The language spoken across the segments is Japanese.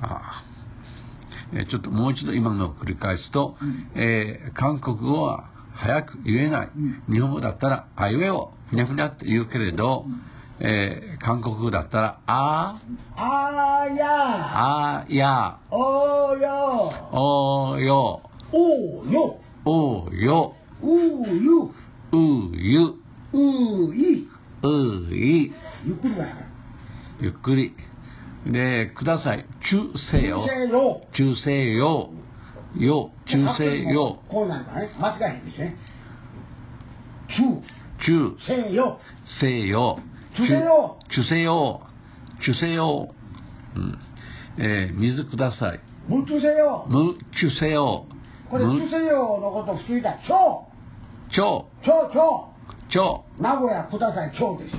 あえーちょっともう一度今のを繰り返すと、うん。えー韓国語は早く言えない、うん。日本語だったらあいうえをふにゃふにゃって言うけれど、えー韓国語だったらああーやあやおーよおよおーよおようーゆうゆ。うーい。うい。ゆっくりはゆっくりでください。中世よ。せよ。中世よ。よ。中世よ。こうなんだね間違いないですね。中中せよ。西洋中世よ。中世洋中世洋うん。えー水ください。むつせよ。む中世洋これむ中世よのことを普通に言ったら超。超。超超。超。名古屋ください。超ですよ。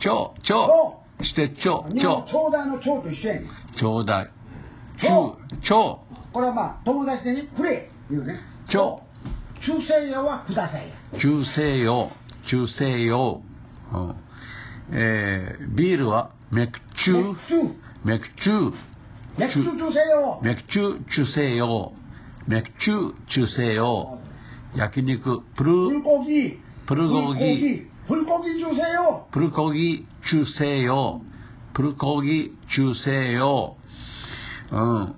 超。超。超して超日本超長大の超と一緒やねん。ちょ。うこれはまあ友達でねくれ言うね。超中世よはくださいや。中世洋中世洋うん。えービールはメクチュメクチュメクチュメクチュ中世よメクチュ中世洋メクチュ中世洋焼肉。ププルプルコギプルコギ中世よプルコギ中世洋プルコギ中世洋うん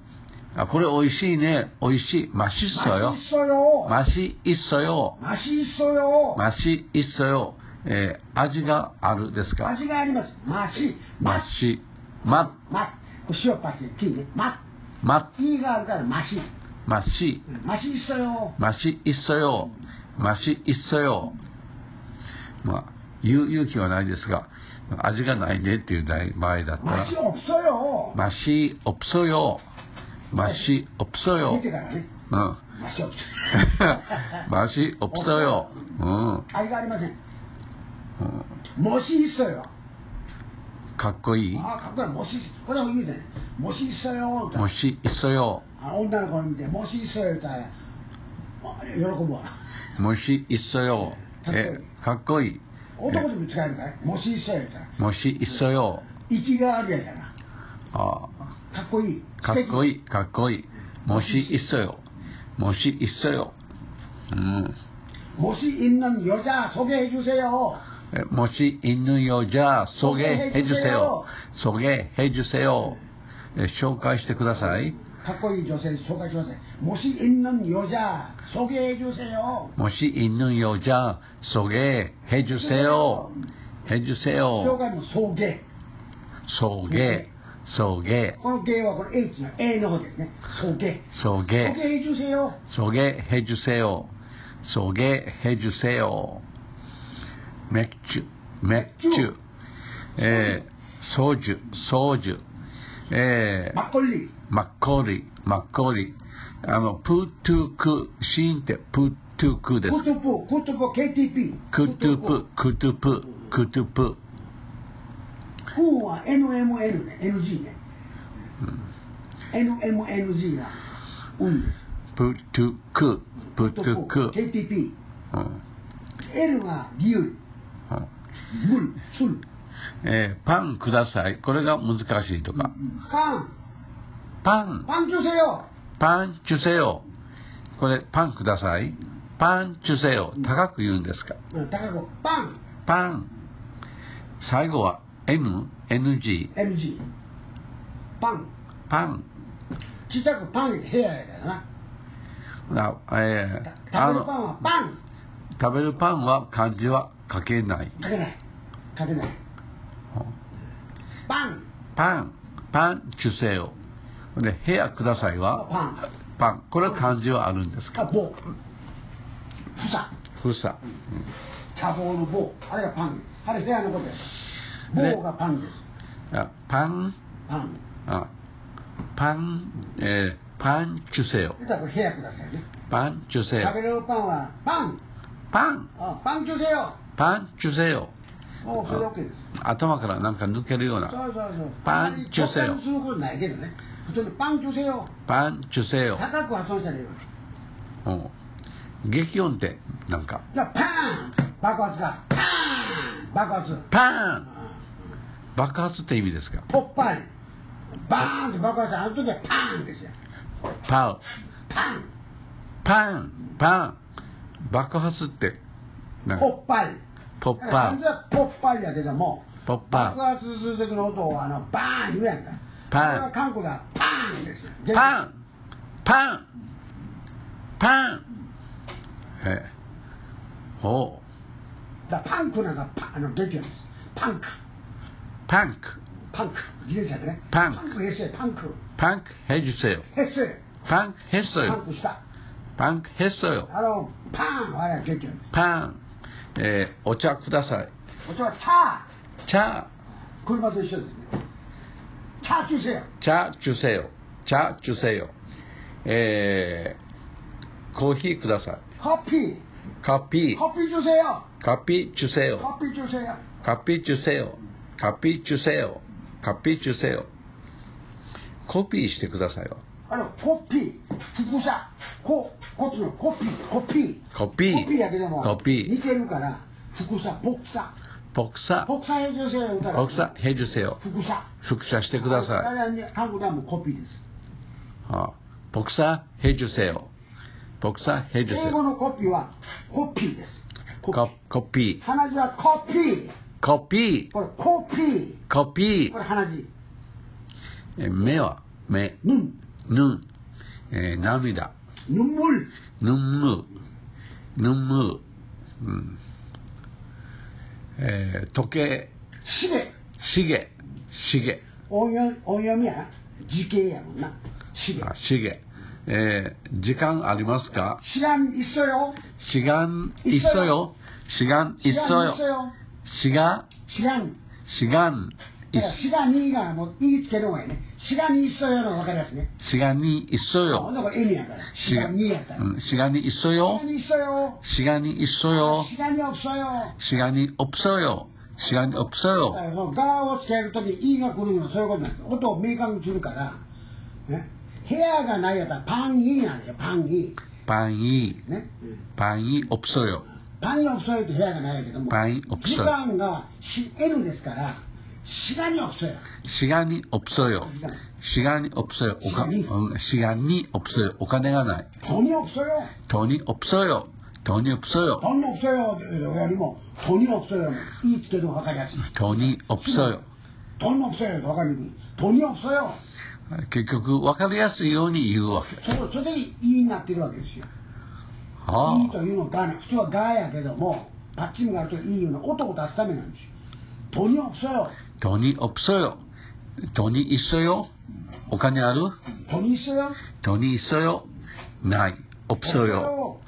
あこれ美味しいね美味しいマシッソよマシッソよマシイッソよマシッソよマシイッソよえー味があるですか味がありますマシマシママこれ塩っぱちキーねママいがあるからマシマシマシッソよマシイッソよマシイッソよまあ言う勇気はないですが味がないねっていう場合だったらマシオプソよ。マシオプソよ。マシオプソよ。見てからね。うん。マシオプソマシオプソよ。うん。愛がありません。うん。モシッソよ。かっこいい？ああかっこいい。モシこれは言うてねモシッソよ。もしいっそよ。あ女の子を見てモシッソよ言うたらあ喜ぶわ。もしいっそよえかっこいい男でも使えるかいモシッソよ言うたらもしいっそよ息があるやんかあなかっこいいかっこいいいかっこいいもしいっそよもしいっそようんもし있는여자소개해주세요 えもし犬よじゃあ소개해주세요 소개해주세요え紹介してください かっこいい女性紹介しますねもし있는여자소개해주세요 もし犬よじゃあ소개해주세요 해주세紹 요 介の送迎 소개 소개 この芸はこれ H の A の方ですね送迎 소개 소개해주세요 소개해주세요. 소개해주세요. 맥주, 맥주. 에, 소주, 소주. えー、マッコリ。マッコリ、マッコリ。あの、プートゥーク、シーンって、プートゥークです。クトゥプ、クトゥプ、KTP。クトゥプ、クトゥプ、クトゥプ。プは NMN ね、NG ね。NMNG が、うん。プートゥク、プートゥク。KTP。うん。L がギュル。うん。ル。えー、パンください。これが難しいとか。パン。パン。パンチュセヨ。パンチュセヨ。これ、パンください。パンチュセヨ。高く言うんですか、高く。パン。パン。最後は N、NG。NG。パン。パン。小さくパン部屋やからな。なえー、食べるパンはパン。食べるパンは漢字は書けない。書けない。書けない。パン。パン。パン受精をで部屋くださいは？パン。パン。これは漢字はあるんですかボフサフサ茶棒の棒。あれがパン。あれ部屋のことです。棒がパンです。あパン。パン。あパン。えー、パン受精を部屋くださいね。パン受精食べるパンはパン。パン。パン受精をパン受精をです。頭からなんか抜けるような。パンチュセヨ。パンチュセヨ。パンチュセ。よ。うん。激音って、なんか。パン爆発が。パン爆発。パン爆発って意味ですか？ポッパン。バーンって爆発。あの時はパンですよ。パウ。パン。パン。パン。爆発って。か。ポッパ。ポッパ感じはポッパイだけども、ポッパ爆発する時の音をあのバーン言うやんか。パン韓国ではパーンですよ。パン、パン、パン。え、おう、だパンクなんかパあの出てるんです。パンク。パンク、パンク。自転車でね。パンクパンク、ヘセ、パンク。パンクヘジセよ。ヘセ。パンクヘソパンよ。クした。パンクヘソよ。あの、パンはあれ出てる。パン、えーお茶ください。こっちはチャ茶、ー。車と一緒ですね。チャー中せよ。茶주세요。茶주세요。えー、コーヒーください。コピー。カピー、コピー中せよ。カピー주세요。 コピー中せよ。カピー주세요。カピー주세요。カピー주세요。コピーしてくださいよ。あの、コピー。副写。こ、 こっちのコピー、コピー。コピー。コピーやけども、コピー。似てるから、副作、ポクサ。ポクサ。ポクサ編集せよ。ポクサ編集せよ。副作。副作してください。韓国ではもうコピーです。はあ、ポクサ編集せよ。ポクサ編集せよ。英語のコピーはコピーです。コピー。話はコピー。コピー。これコピー。コピー。これ話。え目は目。ぬん。ぬん。えー、涙。 눈물。 ぬむ。ぬむ。うん。えー時計。しげ。しげ。しげ。音読音読みやな。時系やもんな。しげ。あしげ。えー時間ありますか 시간 있어요. 시간 있어요? 시간 있어요? 시간 だから、しがにが、もう、いいつける方がいね。しがにいっそよの分かりやすいね。しがにいっそよ。だから意味やから。しがにやっら。しがにいっそよ。しがにいっそよ。しがにおっそよ。しがにおっそよ。しがにおっそよ。だから、その、がをつけるときに、いが来るのはそういうことなんです。音を明確にするから、部屋がないやったら、パンイなんですよ、パンイ。パンイ。パンイおっそよ。パンおっそよって部屋がないけども。パンイおっそよ。時間がですから、 시간이 없어요。 시간이 없어요. 시간이 없어요. 오가, 시간이? 음, 시간이 없어요. 오가네가ない. 돈이 없어요。 돈이 없어요. 돈이 없어요. 돈이 없어요よりも、돈이 없어요。いいつけるのわかりやすい。 돈이 없어요. 돈이 없어요ってわかりにくい。돈이 없어요。 結局分かりやすいように言うわけ。そそれでいいになってるわけですよ。あいいというのが、普通はがやけども、パッチングがあるといいような音を出すためなんですよ。돈이 없어요。 돈이 없어요. 돈이 있어요? 오카냐루? 돈이 있어요? 돈이 있어요? 나이 없어요.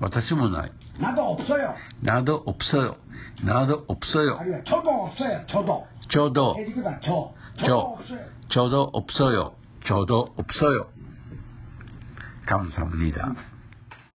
와타시모 나이. 나도 없어요. 나도 없어요. 나도 없어요. 아니요, 저도 없어요. 저도. 저도. 에리그다 저. 저도 없어요. 저도 없어요. 저도 없어요. 감사합니다.